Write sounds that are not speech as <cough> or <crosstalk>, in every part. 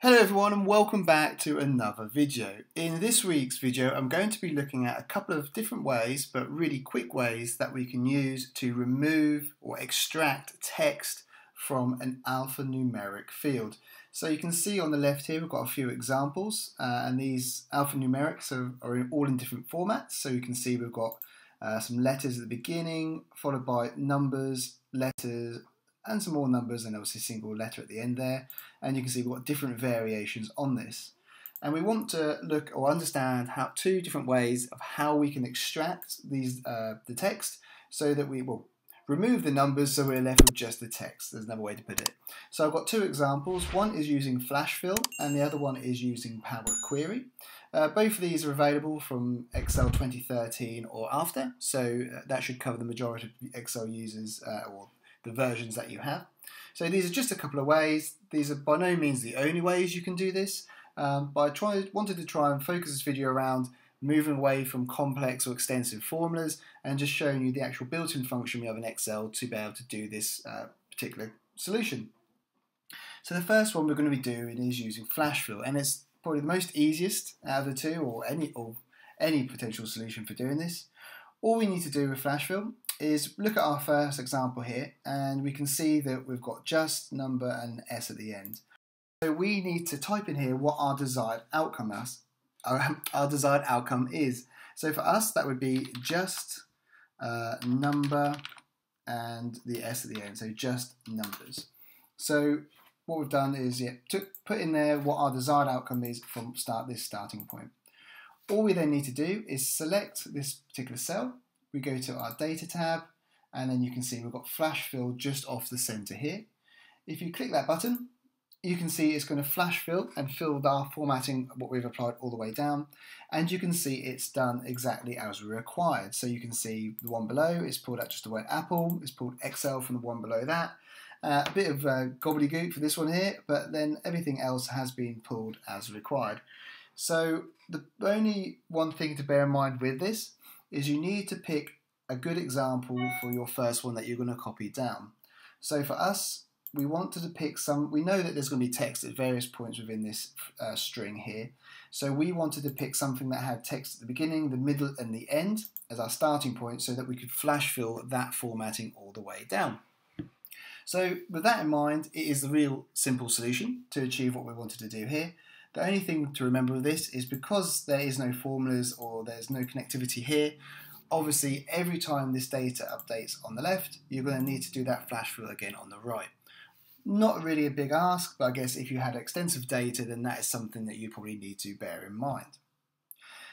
Hello everyone and welcome back to another video. In this week's video I'm going to be looking at a couple of different ways but really quick ways that we can use to remove or extract text from an alphanumeric field. So you can see on the left here we've got a few examples uh, and these alphanumerics are, are all in different formats so you can see we've got uh, some letters at the beginning followed by numbers, letters, and some more numbers and obviously a single letter at the end there. And you can see we've got different variations on this. And we want to look or understand how two different ways of how we can extract these uh, the text so that we will remove the numbers so we're left with just the text. There's another way to put it. So I've got two examples. One is using flash fill and the other one is using Power Query. Uh, both of these are available from Excel 2013 or after, so uh, that should cover the majority of Excel users uh, or the versions that you have. So these are just a couple of ways. These are by no means the only ways you can do this, um, but I tried, wanted to try and focus this video around moving away from complex or extensive formulas and just showing you the actual built-in function we have in Excel to be able to do this uh, particular solution. So the first one we're going to be doing is using flash fill and it's probably the most easiest out of the two or any or any potential solution for doing this. All we need to do with flash fill is look at our first example here and we can see that we've got just, number and s at the end. So we need to type in here what our desired outcome is. Our, <laughs> our desired outcome is. So for us that would be just uh, number and the s at the end, so just numbers. So what we've done is yeah, to put in there what our desired outcome is from start this starting point. All we then need to do is select this particular cell we go to our data tab and then you can see we've got flash fill just off the center here. If you click that button, you can see it's going to flash fill and fill our formatting what we've applied all the way down and you can see it's done exactly as we required. So you can see the one below, it's pulled out just the word apple, it's pulled Excel from the one below that. Uh, a bit of uh, gobbledygook for this one here, but then everything else has been pulled as required. So the only one thing to bear in mind with this is you need to pick a good example for your first one that you're going to copy down. So for us, we wanted to pick some, we know that there's going to be text at various points within this uh, string here. So we wanted to pick something that had text at the beginning, the middle and the end as our starting point so that we could flash fill that formatting all the way down. So with that in mind, it is the real simple solution to achieve what we wanted to do here. The only thing to remember with this is because there is no formulas or there's no connectivity here, obviously every time this data updates on the left, you're going to need to do that flash fill again on the right. Not really a big ask, but I guess if you had extensive data, then that is something that you probably need to bear in mind.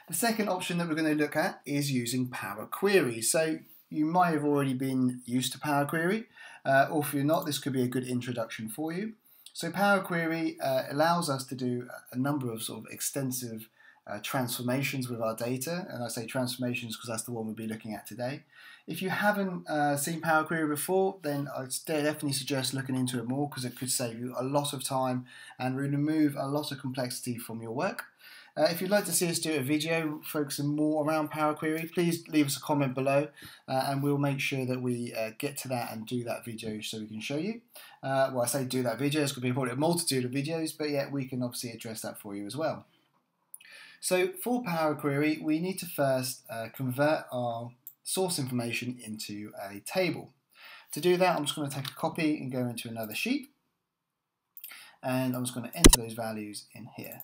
The second option that we're going to look at is using Power Query. So you might have already been used to Power Query, uh, or if you're not, this could be a good introduction for you. So Power Query uh, allows us to do a number of sort of extensive uh, transformations with our data, and I say transformations because that's the one we'll be looking at today. If you haven't uh, seen Power Query before, then I'd definitely suggest looking into it more because it could save you a lot of time and remove a lot of complexity from your work. Uh, if you'd like to see us do a video focusing more around Power Query, please leave us a comment below uh, and we'll make sure that we uh, get to that and do that video so we can show you. Uh, well, I say do that video, it's going to be probably a multitude of videos, but yet we can obviously address that for you as well. So for Power Query, we need to first uh, convert our source information into a table. To do that, I'm just going to take a copy and go into another sheet. And I'm just going to enter those values in here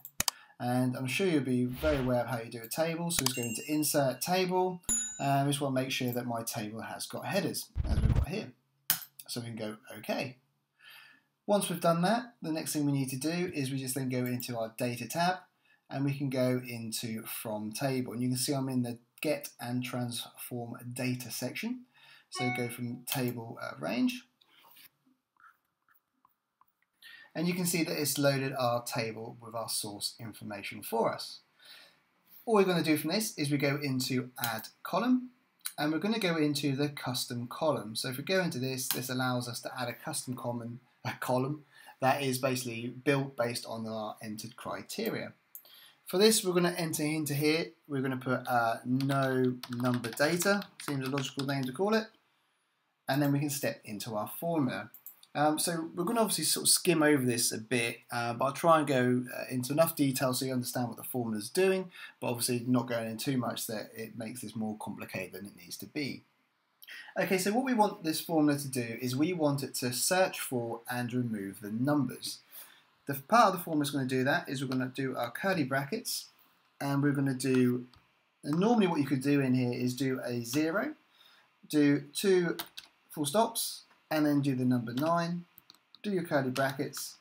and I'm sure you'll be very aware of how you do a table. So just go into Insert Table, and just want to make sure that my table has got headers, as we've got here. So we can go OK. Once we've done that, the next thing we need to do is we just then go into our Data tab, and we can go into From Table. And you can see I'm in the Get and Transform Data section. So go from Table uh, Range, and you can see that it's loaded our table with our source information for us. All we're going to do from this is we go into add column and we're going to go into the custom column. So if we go into this, this allows us to add a custom column, a column that is basically built based on our entered criteria. For this, we're going to enter into here, we're going to put uh, no number data, seems a logical name to call it, and then we can step into our formula. Um, so we're going to obviously sort of skim over this a bit, uh, but I'll try and go uh, into enough detail so you understand what the formula is doing, but obviously not going in too much that it makes this more complicated than it needs to be. Okay, so what we want this formula to do is we want it to search for and remove the numbers. The part of the formula is going to do that is we're going to do our curly brackets, and we're going to do, normally what you could do in here is do a zero, do two full stops, and then do the number 9, do your curly brackets,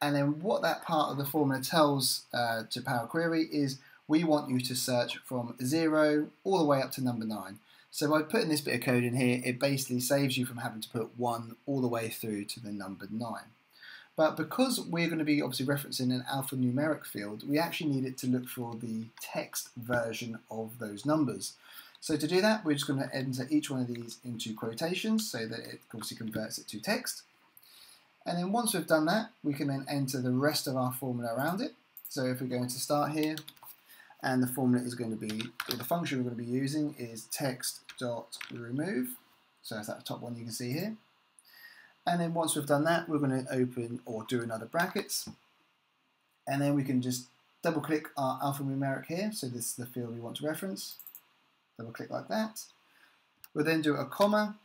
and then what that part of the formula tells uh, to Power Query is we want you to search from 0 all the way up to number 9. So by putting this bit of code in here, it basically saves you from having to put 1 all the way through to the number 9. But because we're going to be obviously referencing an alphanumeric field, we actually need it to look for the text version of those numbers. So to do that, we're just going to enter each one of these into quotations so that it obviously converts it to text. And then once we've done that, we can then enter the rest of our formula around it. So if we're going to start here, and the formula is going to be, the function we're going to be using is text.remove. So that's that top one you can see here. And then once we've done that, we're going to open or do another brackets. And then we can just double click our alphanumeric here. So this is the field we want to reference double click like that. We'll then do a comma,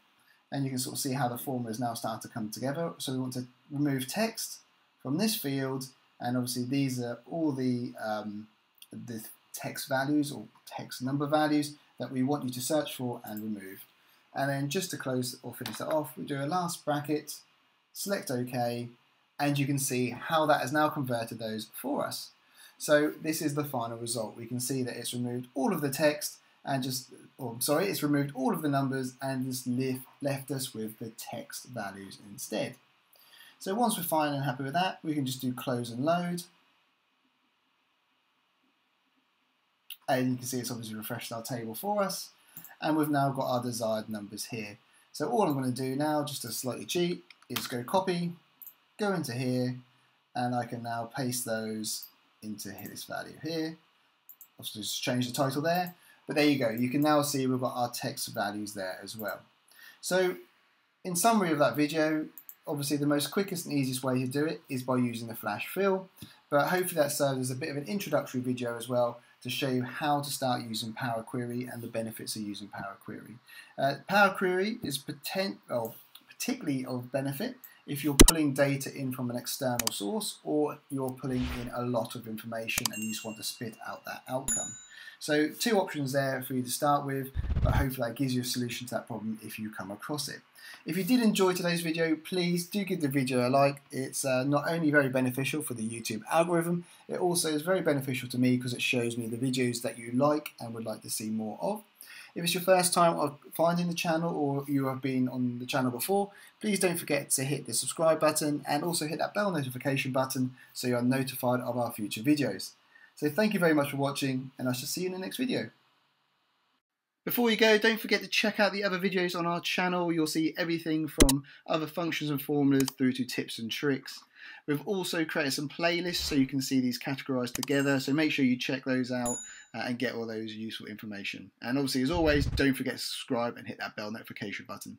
and you can sort of see how the formula is now starting to come together. So we want to remove text from this field, and obviously these are all the, um, the text values or text number values that we want you to search for and remove. And then just to close or finish that off, we do a last bracket, select OK, and you can see how that has now converted those for us. So this is the final result. We can see that it's removed all of the text and just, oh, sorry, it's removed all of the numbers and just left, left us with the text values instead. So once we're fine and happy with that, we can just do close and load. And you can see it's obviously refreshed our table for us. And we've now got our desired numbers here. So all I'm going to do now, just to slightly cheat, is go copy, go into here, and I can now paste those into this value here. I'll just change the title there. But there you go, you can now see we've got our text values there as well. So in summary of that video, obviously the most quickest and easiest way to do it is by using the flash fill, but hopefully that serves as a bit of an introductory video as well to show you how to start using Power Query and the benefits of using Power Query. Uh, Power Query is potent, well, particularly of benefit if you're pulling data in from an external source or you're pulling in a lot of information and you just want to spit out that outcome. So two options there for you to start with, but hopefully that gives you a solution to that problem if you come across it. If you did enjoy today's video, please do give the video a like. It's uh, not only very beneficial for the YouTube algorithm, it also is very beneficial to me because it shows me the videos that you like and would like to see more of. If it's your first time of finding the channel or you have been on the channel before, please don't forget to hit the subscribe button and also hit that bell notification button so you are notified of our future videos. So thank you very much for watching and I shall see you in the next video. Before you go, don't forget to check out the other videos on our channel. You'll see everything from other functions and formulas through to tips and tricks. We've also created some playlists so you can see these categorized together. So make sure you check those out uh, and get all those useful information. And obviously, as always, don't forget to subscribe and hit that bell notification button.